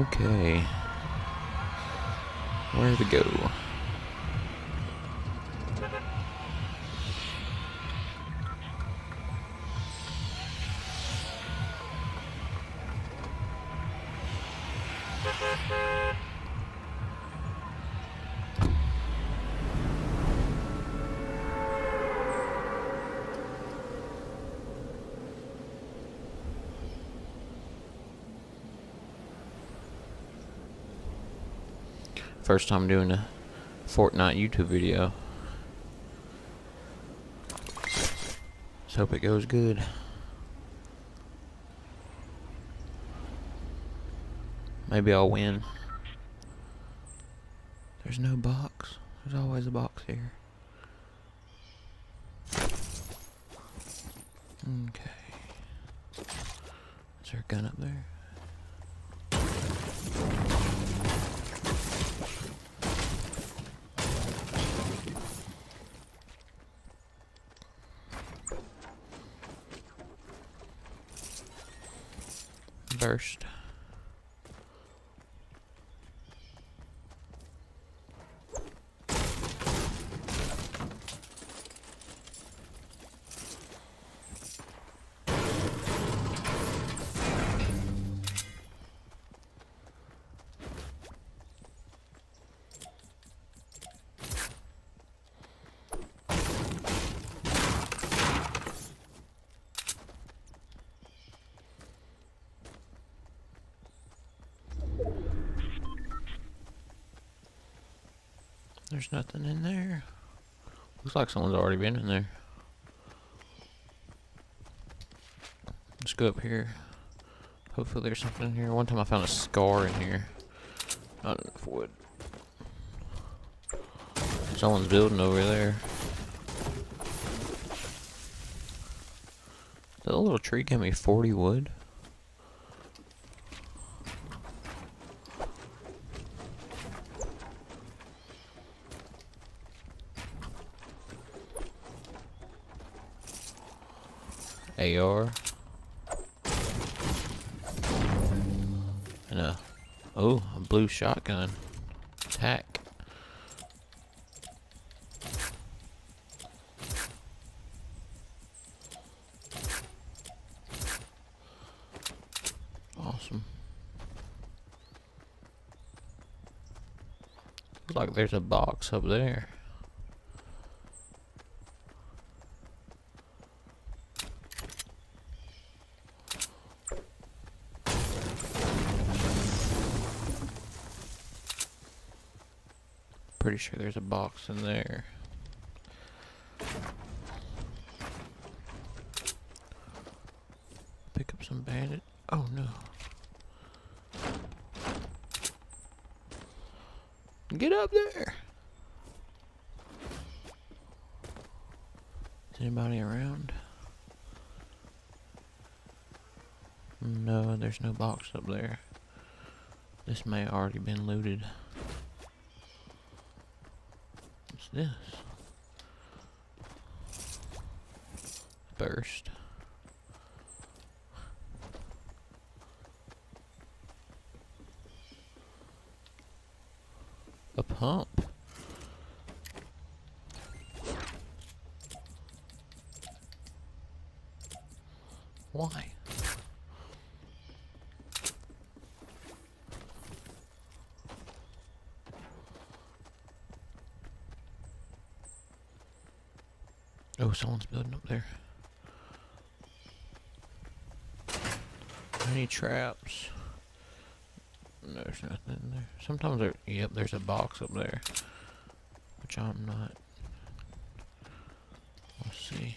Okay. Where to go? First time doing a Fortnite YouTube video. Let's hope it goes good. Maybe I'll win. There's no box. There's always a box here. Okay. Is there a gun up there? Burst. There's nothing in there. Looks like someone's already been in there. Let's go up here. Hopefully there's something in here. One time I found a scar in here. Not enough wood. Someone's building over there. That little tree gave me 40 wood. AR. And a, oh, a blue shotgun. Attack. Awesome. Looks like there's a box up there. Sure there's a box in there. Pick up some bandit. Oh no. Get up there. Is anybody around? No, there's no box up there. This may already been looted. This? Burst. A pump. Why? Oh, someone's building up there. Any traps? No, there's nothing there. Sometimes there. Yep, there's a box up there, which I'm not. Let's see.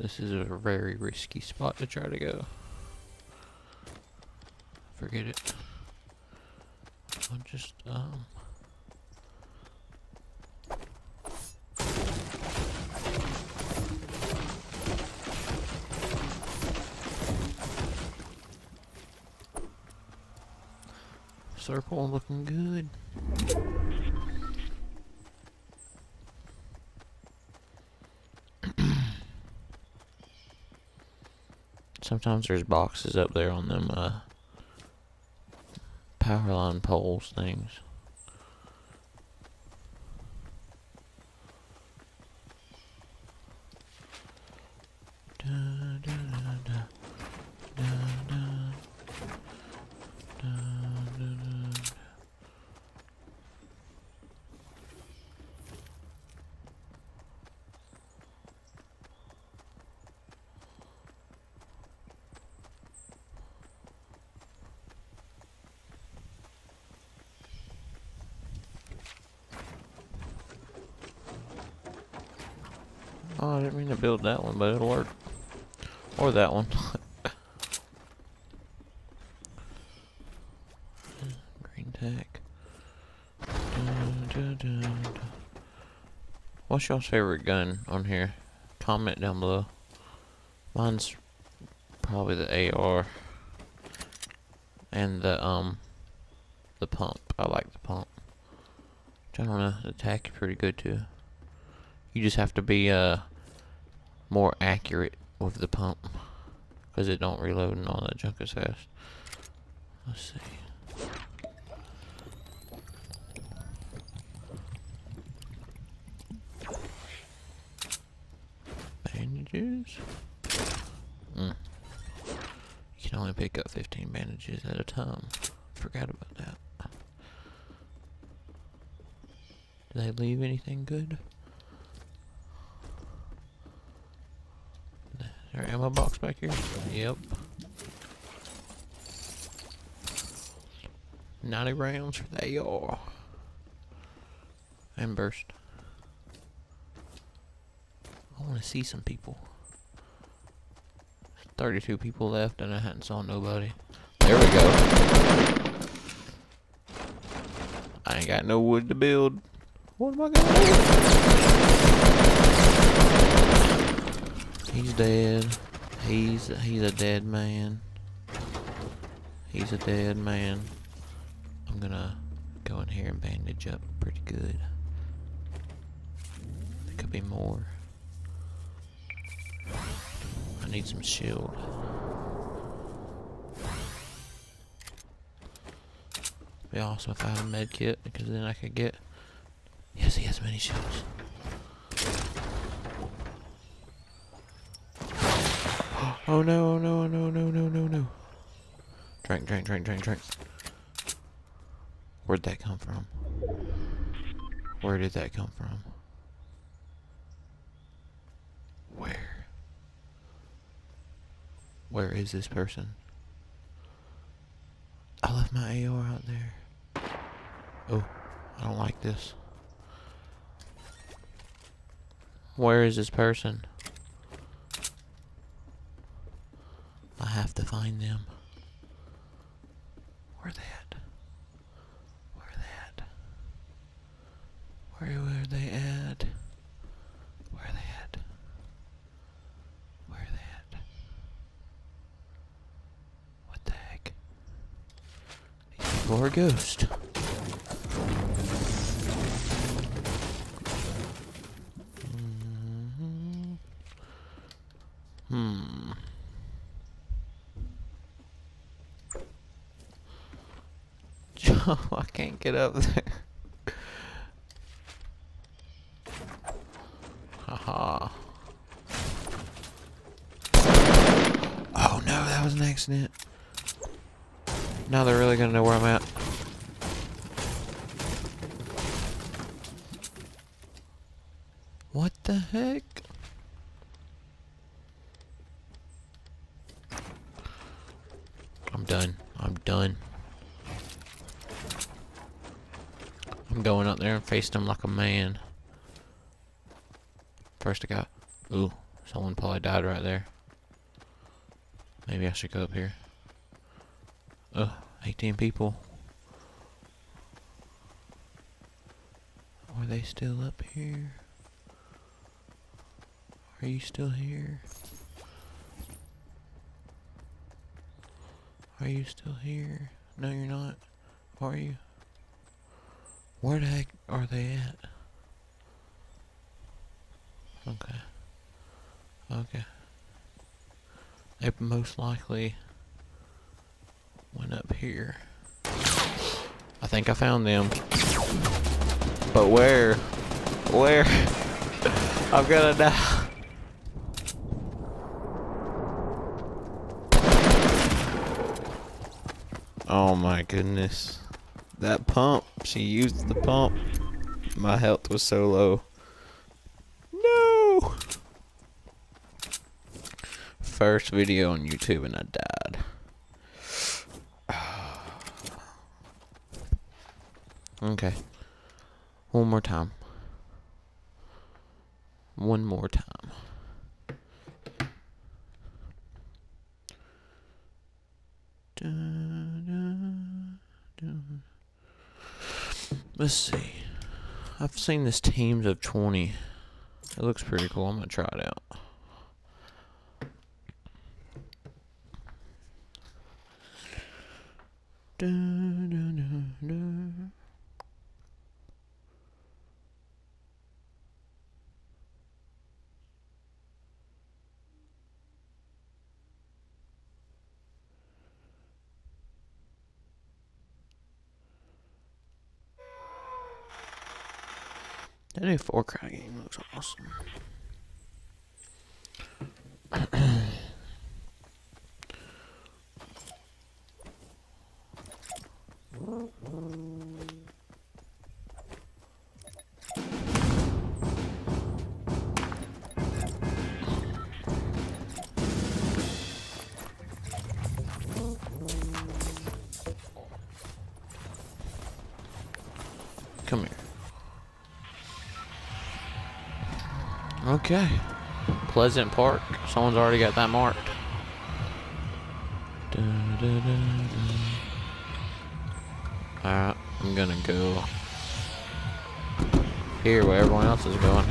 This is a very risky spot to try to go. Forget it. I'm just, um... Circle looking good. Sometimes there's boxes up there on them uh, power line poles things. Oh, I didn't mean to build that one, but it'll work. Or that one. Green dun. What's y'all's favorite gun on here? Comment down below. Mine's probably the AR. And the, um, the pump. I like the pump. I don't the tack is pretty good too. You just have to be, uh, more accurate with the pump. Because it don't reload and all that junk as fast. Let's see. Bandages? Mm. You can only pick up 15 bandages at a time. Forgot about that. Did they leave anything good? There ammo box back here? Yep. 90 rounds for the AR. And burst. I want to see some people. 32 people left and I hadn't saw nobody. There we go. I ain't got no wood to build. What am I gonna do? He's dead. He's he's a dead man. He's a dead man. I'm gonna go in here and bandage up pretty good. There could be more. I need some shield. Be awesome if I had a med kit because then I could get. Yes, he has many shields. Oh no, oh no, oh no, no, no, no, no. Drink, drink, drink, drink, drink. Where'd that come from? Where did that come from? Where? Where is this person? I left my AR out there. Oh, I don't like this. Where is this person? I have to find them. Where they at? Where they at? Where were they at? Where they at? Where they at? What the heck? These people are. Get up there. Haha. Oh no, that was an accident. Now they're really gonna know where I'm at. What the heck? I'm done. I'm done. I'm going up there and facing him like a man. First I got... Ooh, someone probably died right there. Maybe I should go up here. Ugh, 18 people. Are they still up here? Are you still here? Are you still here? No, you're not. are you? Where the heck are they at? Okay. Okay. They most likely went up here. I think I found them. But where? Where? I'm gonna die. Oh my goodness. That pump. She used the pump. My health was so low. No! First video on YouTube and I died. Okay. One more time. One more time. Let's see. I've seen this teams of 20. It looks pretty cool. I'm going to try it out. Dun, dun. That new Far Cry game looks awesome. Okay. Pleasant Park. Someone's already got that marked. Alright, I'm gonna go here where everyone else is going.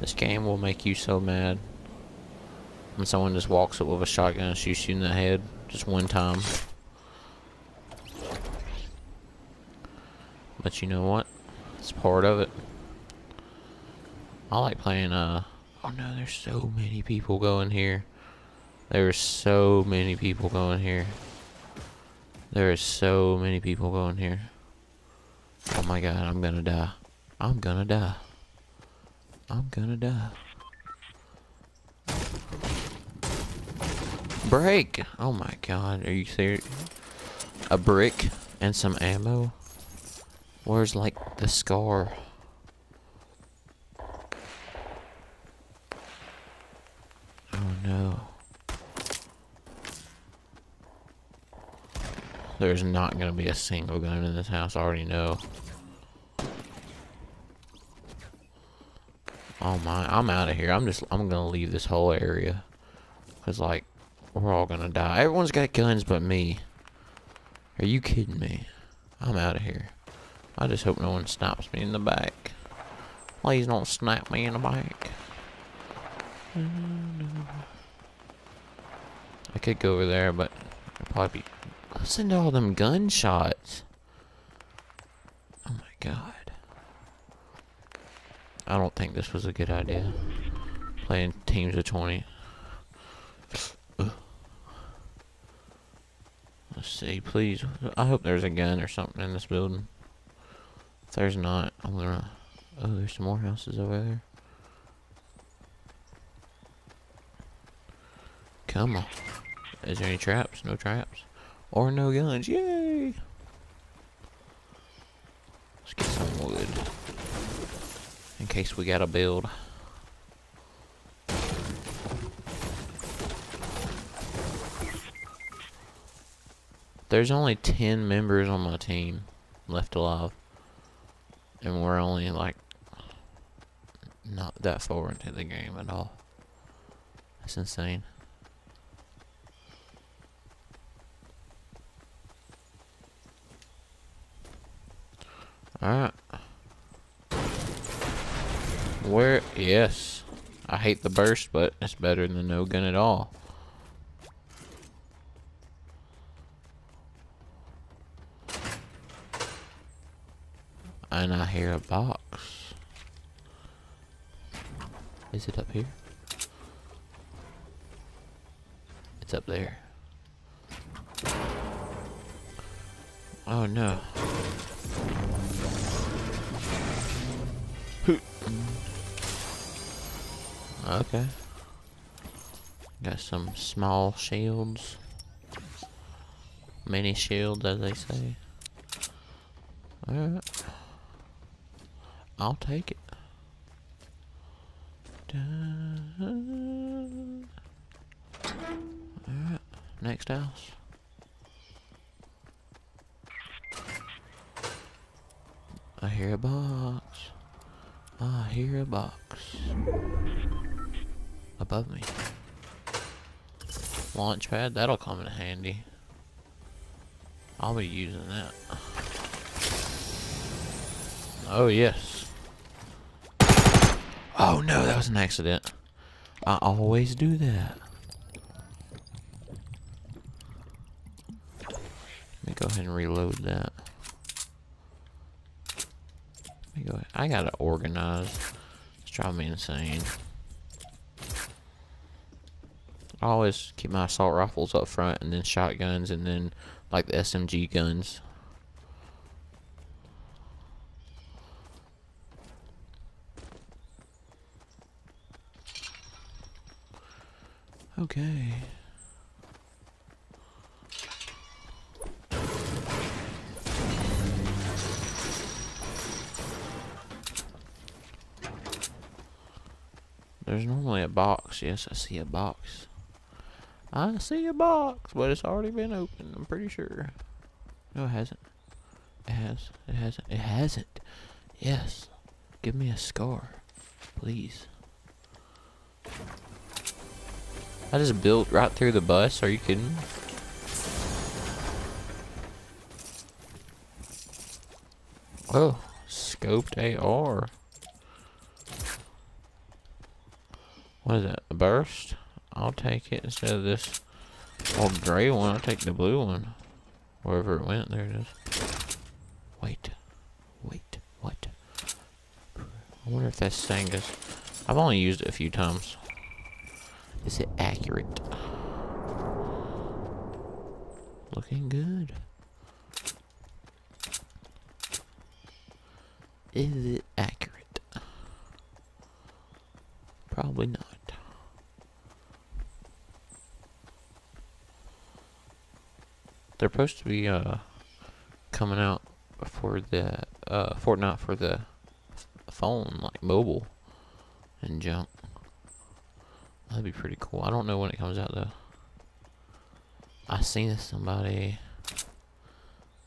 This game will make you so mad when someone just walks up with a shotgun and shoots you in the head just one time. But you know what? It's part of it. I like playing, uh... Oh no, there's so many people going here. There are so many people going here. There are so many people going here. Oh my god, I'm gonna die. I'm gonna die. I'm gonna die. Break! Oh my god, are you serious? A brick and some ammo? Where's like the scar? Oh no. There's not gonna be a single gun in this house, I already know. Oh my, I'm out of here. I'm just, I'm gonna leave this whole area. Cause like, we're all gonna die. Everyone's got guns but me. Are you kidding me? I'm out of here. I just hope no one snaps me in the back. Please don't snap me in the back. I could go over there, but I'd probably be... Listen to all them gunshots. Oh my god. I don't think this was a good idea. Playing teams of 20. Let's see, please. I hope there's a gun or something in this building. There's not, I'm gonna... Oh, there's some more houses over there. Come on. Is there any traps? No traps. Or no guns. Yay! Let's get some wood. In case we gotta build. There's only 10 members on my team left alive. And we're only like not that far into the game at all. That's insane. Alright. Where? Yes. I hate the burst, but it's better than no gun at all. And I hear a box. Is it up here? It's up there. Oh no. Okay. Got some small shields. Mini shields, as they say. Alright. I'll take it. Alright. Next house. I hear a box. I hear a box above me. Launch pad, that'll come in handy. I'll be using that. Oh, yes. Oh, no, that was an accident. I always do that. Let me go ahead and reload that. Let me go ahead. I gotta organize. It's driving me insane. I always keep my assault rifles up front and then shotguns and then like the SMG guns. Okay. There's normally a box. Yes, I see a box. I see a box, but it's already been opened, I'm pretty sure. No, it hasn't. It has. It hasn't. It hasn't. Yes. Give me a scar. Please. I just built right through the bus. Are you kidding? Oh, scoped AR. What is that? A burst? I'll take it instead of this old gray one. I'll take the blue one. Wherever it went, there it is. Wait. Wait. What? I wonder if that's Sangus. I've only used it a few times. Is it accurate? Looking good. Is it accurate? Probably not. They're supposed to be uh coming out for the uh Fortnite for the phone, like mobile and junk. That'd be pretty cool. I don't know when it comes out though. I seen somebody.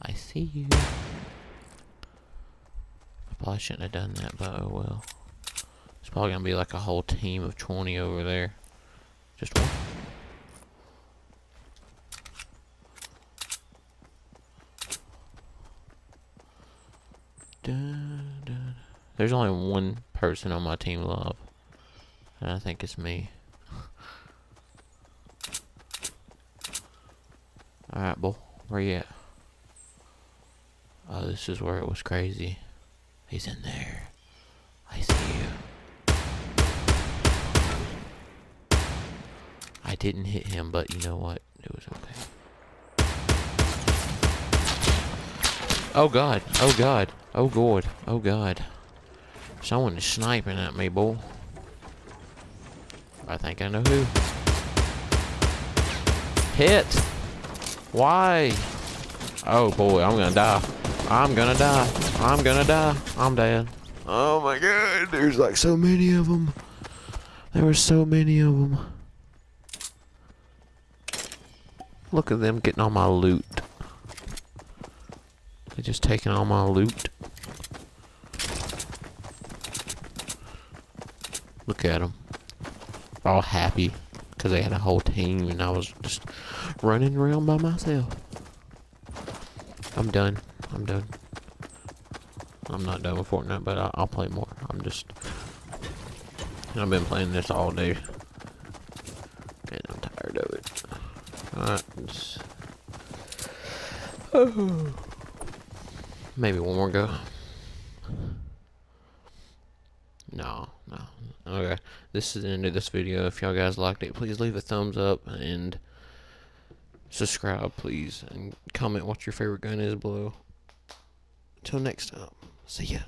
I see you. I probably shouldn't have done that, but oh well. It's probably gonna be like a whole team of 20 over there. Just one. There's only one person on my team love. And I think it's me. Alright, boy. Where you at? Oh, this is where it was crazy. He's in there. I see you. I didn't hit him, but you know what? It was okay. Oh god. Oh god. Oh god. Oh god. Someone is sniping at me, boy. I think I know who. Hit! Why? Oh boy, I'm gonna die. I'm gonna die. I'm gonna die. I'm dead. Oh my god, there's like so many of them. There were so many of them. Look at them getting all my loot. They're just taking all my loot. Look at them. All happy because they had a whole team and I was just running around by myself. I'm done. I'm done. I'm not done with Fortnite, but I'll, I'll play more. I'm just I've been playing this all day. And I'm tired of it. Alright. Maybe one more go. No, no. Okay. This is the end of this video. If y'all guys liked it, please leave a thumbs up and subscribe, please. And comment what your favorite gun is below. Until next time. See ya.